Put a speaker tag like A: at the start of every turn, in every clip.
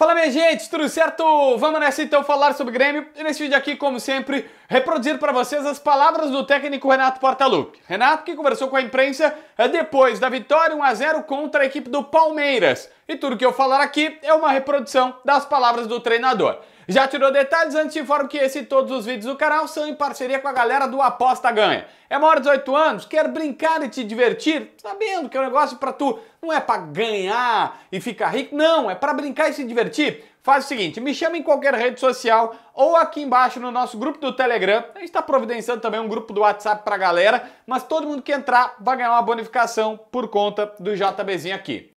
A: Fala minha gente, tudo certo? Vamos nessa então falar sobre Grêmio e nesse vídeo aqui, como sempre, reproduzir para vocês as palavras do técnico Renato Portaluppi. Renato que conversou com a imprensa eh, depois da vitória 1 a 0 contra a equipe do Palmeiras. E tudo que eu falar aqui é uma reprodução das palavras do treinador. Já tirou detalhes? Antes te informo que esse e todos os vídeos do canal são em parceria com a galera do Aposta Ganha. É maior de 18 anos? Quer brincar e te divertir? Sabendo que é um negócio para tu não é para ganhar e ficar rico, não, é para brincar e se divertir. Faz o seguinte, me chama em qualquer rede social ou aqui embaixo no nosso grupo do Telegram. A gente está providenciando também um grupo do WhatsApp para a galera, mas todo mundo que entrar vai ganhar uma bonificação por conta do JBzinho aqui.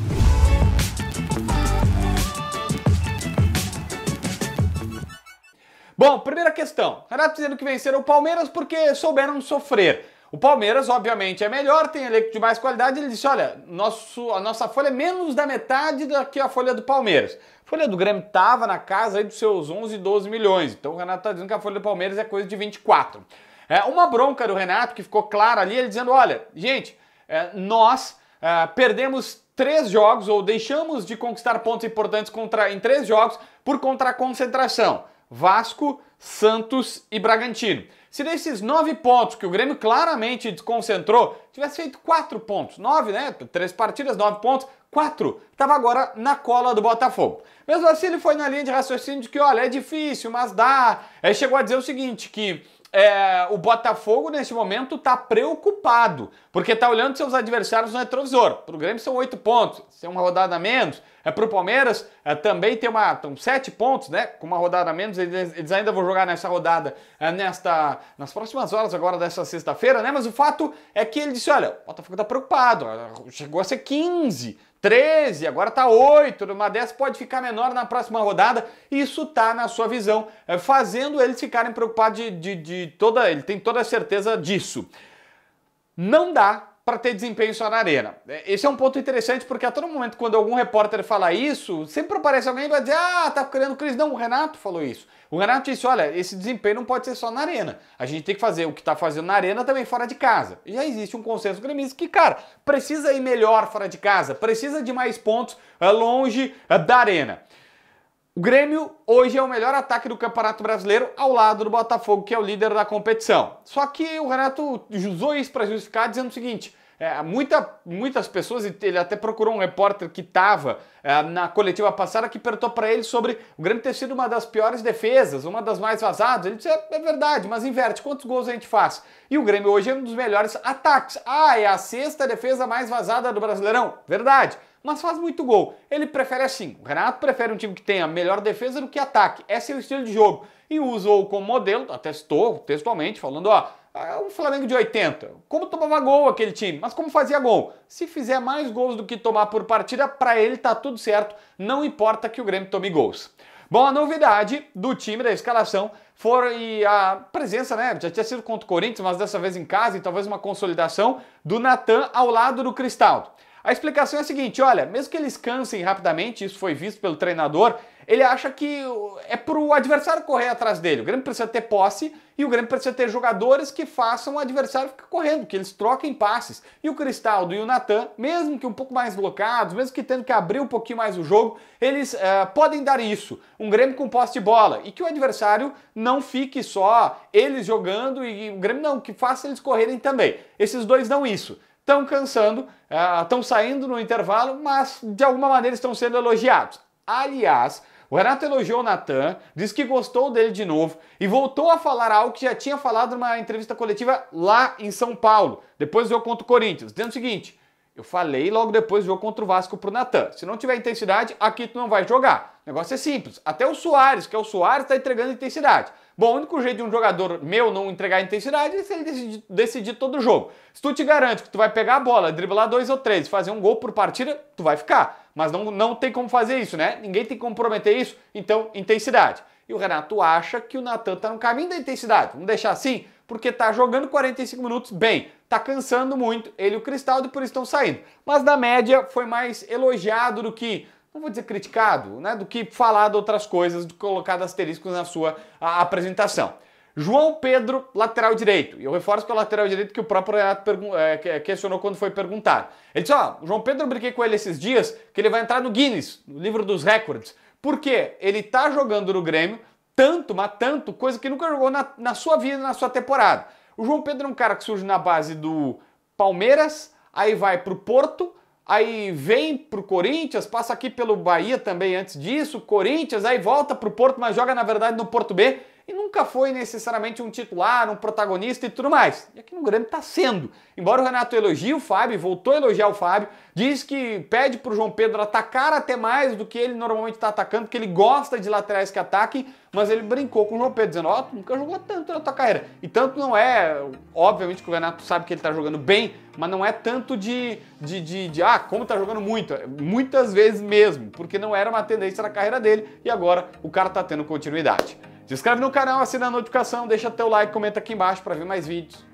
A: Bom, primeira questão. Renato dizendo que venceram o Palmeiras porque souberam sofrer. O Palmeiras, obviamente, é melhor, tem elenco de mais qualidade. Ele disse: olha, nosso, a nossa folha é menos da metade da que a folha do Palmeiras. A folha do Grêmio estava na casa aí dos seus 11, 12 milhões. Então o Renato está dizendo que a folha do Palmeiras é coisa de 24. É uma bronca do Renato que ficou clara ali, ele dizendo: olha, gente, é, nós é, perdemos três jogos ou deixamos de conquistar pontos importantes contra, em três jogos por contra a concentração. Vasco, Santos e Bragantino. Se desses nove pontos que o Grêmio claramente desconcentrou, tivesse feito quatro pontos, nove, né? Três partidas, nove pontos, quatro, estava agora na cola do Botafogo. Mesmo assim, ele foi na linha de raciocínio de que, olha, é difícil, mas dá. Aí chegou a dizer o seguinte, que é, o Botafogo, nesse momento, está preocupado, porque está olhando seus adversários no retrovisor. Para o Grêmio são oito pontos, tem uma rodada a menos. É, Para o Palmeiras é, também tem uma, sete pontos, né? Com uma rodada a menos, eles, eles ainda vão jogar nessa rodada é, nesta, nas próximas horas agora dessa sexta-feira, né? Mas o fato é que ele disse, olha, o Botafogo está preocupado, chegou a ser 15, 13, agora tá 8, uma dessas pode ficar menor na próxima rodada. Isso tá na sua visão, é, fazendo eles ficarem preocupados de, de, de toda. Ele tem toda a certeza disso. Não dá para ter desempenho só na arena. É, esse é um ponto interessante porque a todo momento quando algum repórter fala isso, sempre aparece alguém e vai dizer: "Ah, tá criando crise". Não, o Renato falou isso. O Renato disse: "Olha, esse desempenho não pode ser só na arena. A gente tem que fazer o que está fazendo na arena também fora de casa". Já existe um consenso gremista que, cara, precisa ir melhor fora de casa, precisa de mais pontos é, longe é, da arena. O Grêmio hoje é o melhor ataque do Campeonato Brasileiro ao lado do Botafogo, que é o líder da competição. Só que o Renato usou isso para justificar dizendo o seguinte: é, muita, muitas pessoas, ele até procurou um repórter que estava é, na coletiva passada que perguntou para ele sobre o Grêmio ter sido uma das piores defesas, uma das mais vazadas. Ele disse: é, é, verdade, mas inverte, quantos gols a gente faz? E o Grêmio hoje é um dos melhores ataques. Ah, é a sexta defesa mais vazada do Brasileirão. Verdade mas faz muito gol. Ele prefere assim. O Renato prefere um time que tenha melhor defesa do que ataque. Esse é o estilo de jogo. E usou como modelo, atestou textualmente, falando: ó, é o Flamengo de 80. Como tomava gol aquele time, mas como fazia gol? Se fizer mais gols do que tomar por partida, para ele tá tudo certo. Não importa que o Grêmio tome gols. Bom, a novidade do time, da escalação, foi a presença, né? Já tinha sido contra o Corinthians, mas dessa vez em casa, e talvez uma consolidação do Natan ao lado do Cristaldo. A explicação é a seguinte: olha, mesmo que eles cansem rapidamente, isso foi visto pelo treinador, ele acha que é para o adversário correr atrás dele. O Grêmio precisa ter posse e o Grêmio precisa ter jogadores que façam o adversário ficar correndo, que eles troquem passes. E o Cristaldo e o Natan, mesmo que um pouco mais blocados, mesmo que tendo que abrir um pouquinho mais o jogo, eles uh, podem dar isso. Um Grêmio com posse de bola e que o adversário não fique só eles jogando e o Grêmio não, que faça eles correrem também. Esses dois dão isso estão cansando, estão uh, saindo no intervalo, mas de alguma maneira estão sendo elogiados. Aliás, o Renato elogiou o Natan, disse que gostou dele de novo e voltou a falar algo que já tinha falado numa entrevista coletiva lá em São Paulo, depois do jogo contra o Corinthians, dizendo o seguinte: eu falei logo depois do jogo contra o Vasco pro Natan. Se não tiver intensidade, aqui tu não vai jogar. O negócio é simples. Até o Soares, que é o Soares, está entregando intensidade. Bom, o único jeito de um jogador meu não entregar intensidade é se ele decidir, decidir todo o jogo. Se tu te garante que tu vai pegar a bola, driblar dois ou três, fazer um gol por partida, tu vai ficar. Mas não, não tem como fazer isso, né? Ninguém tem como prometer isso, então intensidade. E o Renato acha que o Natan tá no caminho da intensidade. Vamos deixar assim? Porque tá jogando 45 minutos bem, tá cansando muito, ele e o Cristaldo, por isso estão saindo. Mas na média foi mais elogiado do que não vou dizer criticado, né, do que falar de outras coisas, do colocado asteriscos na sua a, apresentação. João Pedro, lateral direito. E eu reforço que é o lateral direito que o próprio Renato é, questionou quando foi perguntar. Ele disse: Ó, oh, João Pedro, eu brinquei com ele esses dias que ele vai entrar no Guinness, no livro dos recordes, Porque ele tá jogando no Grêmio tanto, mas tanto, coisa que nunca jogou na, na sua vida, na sua temporada. O João Pedro é um cara que surge na base do Palmeiras, aí vai pro Porto, aí vem pro Corinthians, passa aqui pelo Bahia também antes disso, Corinthians, aí volta pro Porto, mas joga na verdade no Porto B e nunca foi necessariamente um titular, um protagonista e tudo mais. E aqui no Grêmio está sendo. Embora o Renato elogie o Fábio, voltou a elogiar o Fábio, diz que pede para o João Pedro atacar até mais do que ele normalmente está atacando, porque ele gosta de laterais que ataquem, mas ele brincou com o João Pedro, dizendo, ó, oh, nunca jogou tanto na tua carreira. E tanto não é, obviamente que o Renato sabe que ele está jogando bem, mas não é tanto de, de, de, de, ah, como tá jogando muito, muitas vezes mesmo, porque não era uma tendência na carreira dele e agora o cara tá tendo continuidade. Se inscreve no canal, assina a notificação, deixa teu like, comenta aqui embaixo para ver mais vídeos.